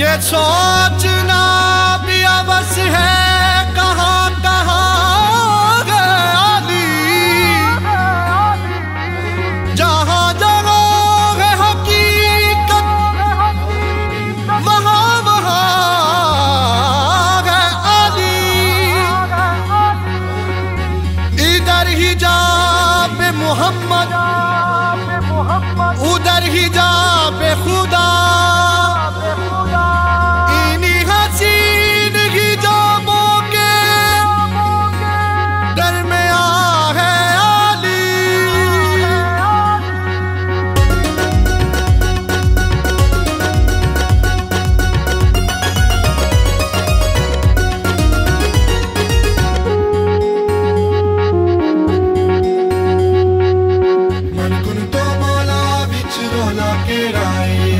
ये सोचना भी अवश्य है, कहाँ कहाँ जहाँ जगह है हकीकत, वहाँ वहाँ गली इधर ही जा मोहम्मद। उधर ही जा पे खुदा ਰੋਲਾ ਕਿਹੜਾ ਏ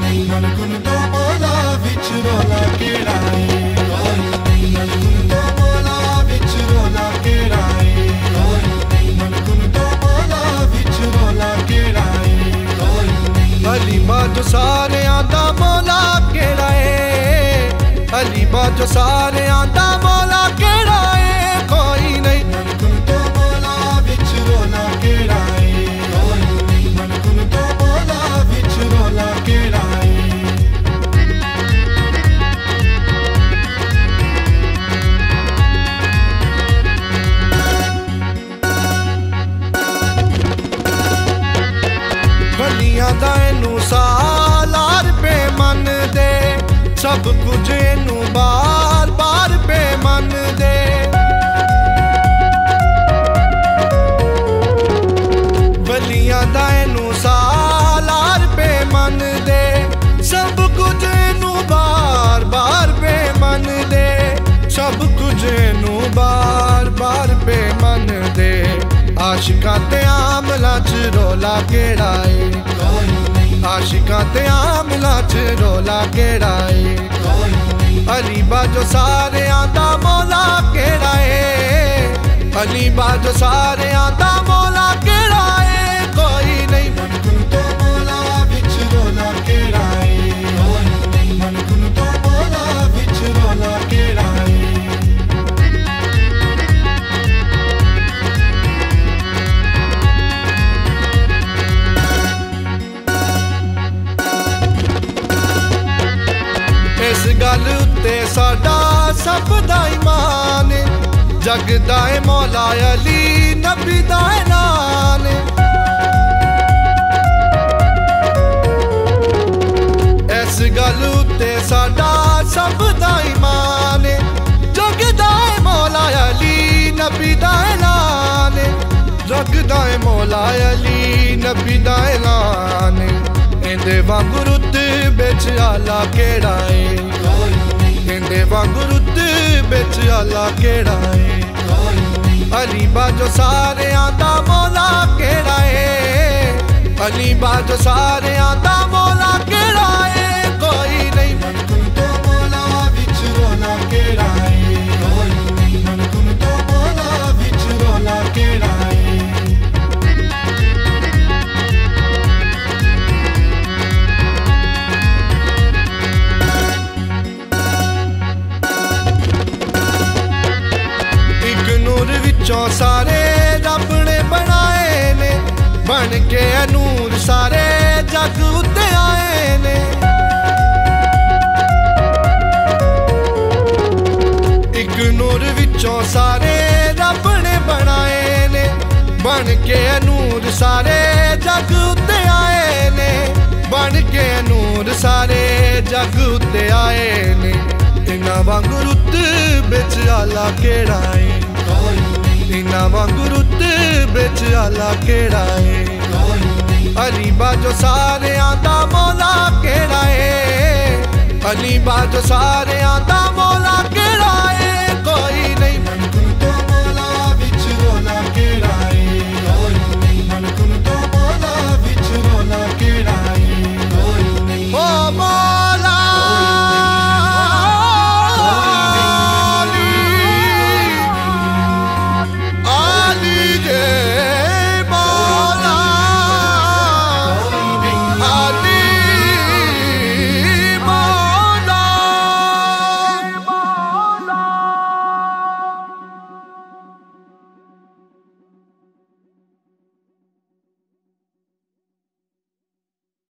ਨਹੀਂ ਮਨ ਕੁਨ ਤੋ ਮੌਲਾ ਵਿੱਚ ਰੋਲਾ ਕਿਹੜਾ ਏ ਕੋਈ ਨਹੀਂ ਸਾਰਿਆਂ ਦਾ ਮੌਲਾ ਕਿਹੜਾ ਏ ਅਲੀ ਬਾਜੋ ਸਾਰਿਆਂ ਦਾ ਸਭ ਕੁਝ ਨੂੰ ਬਾਰ ਬਾਰ ਪੇ ਮੰਨਦੇ ਬਲੀਆਂ ਦਾ ਇਹਨੂੰ ਸਾਲਾਰ ਪੇ ਮੰਨਦੇ ਸਭ ਕੁਝ ਇਹਨੂੰ ਬਾਰ ਬਾਰ ਪੇ ਮੰਨਦੇ ਸਭ ਕੁਝ ਇਹਨੂੰ ਬਾਰ ਬਾਰ ਪੇ ਮੰਨਦੇ ਆਸ਼ਿਕਾਂ ਤੇ ਆਮਲਾ ਚ ਰੋਲਾ ਕਿਹੜਾ ਏ? ਕੋਈ ਆਸ਼ਿਕਾਂ ਤੇ ਆਮਲਾ ਚ ਰੋਲਾ ਕਿਹੜਾ ਏ? ਅਲੀ ਬਾਜੋ ਸਾਰਿਆਂ ਦਾ ਮੌਲਾ ਕਿਹੜਾ ਏ? ਅਲੀ ਬਾਜੋ ਸਾਰਿਆਂ ਦਾ ਮੌਲਾ ਸਭ ਦਾ ਈਮਾਨ ਏ। ਜਗ ਦਾ ਏ ਮੌਲਾ ਅਲੀ, ਨਬੀ ਦਾ ਐਲਾਨ ਇਸ ਗੱਲ ਉੱਤੇ ਸਾਡਾ ਸਭ ਦਾ ਈਮਾਨ ਏ। ਜਗ ਦਾ ਏ ਮੌਲਾ ਅਲੀ, ਨਬੀ ਦਾ ਐਲਾਨ ਏ। ਜਗ ਦਾ ਏ ਮੌਲਾ ਅਲੀ, ਨਬੀ ਦਾ ਐਲਾਨ ਇਹਦੇ ਵਾਂਗੂ ਰੁਤਬੇ ਚ ਆਲਾ ਕਿਹੜਾ ਏ ਕੋਈ ਨਹੀਂ ਇਹਦੇ ਵਾਂਗੂ ਰੁਤਬੇ ਚ ਆਲਾ ਕਿਹੜਾ ਏ? ਅਲੀ ਬਾਜੋ ਸਾਰਿਆਂ ਦਾ ਮੌਲਾ ਕਿਹੜਾ ਏ? ਅਲੀ ਬਾਜੋ ਸਾਰਿਆਂ ਦਾ ਵਿੱਚੋਂ ਸਾਰੇ ਰੱਬ ਨੇ ਬਣਾਏ ਨੇ, ਬਣ ਕੇ ਇਹ ਨੂਰ ਸਾਰੇ ਜਗ ਉੱਤੇ ਆਏ ਨੇ। ਇੱਕ ਨੂਰ ਵਿੱਚੋਂ ਸਾਰੇ ਰੱਬ ਨੇ ਬਣਾਏ ਨੇ, ਬਣ ਕੇ ਇਹ ਨੂਰ ਸਾਰੇ ਜਗ ਉੱਤੇ ਆਏ ਨੇ। ਬਣ ਕੇ ਇਹ ਨੂਰ ਸਾਰੇ ਜਗ ਉੱਤੇ ਆਏ ਨੇ। ਇਹਨਾਂ ਵਾਂਗ ਰੁੱਤ ਵਿੱਚ ਆਲਾ ਕਿਹੜਾ ਏ? ਕੋਈ ਨਹੀਂ ਇਹਨਾਂ ਰੁੱਤ ਵਿੱਚ ਆਲਾ ਕਿਹੜਾ ਏ? ਕੋਈ ਨਹੀਂ ਅਲੀ ਬਾਜੋ ਸਾਰਿਆਂ ਦਾ ਮੌਲਾ ਕਿਹੜਾ ਏ? ਅਲੀ ਬਾਜੋ ਸਾਰਿਆਂ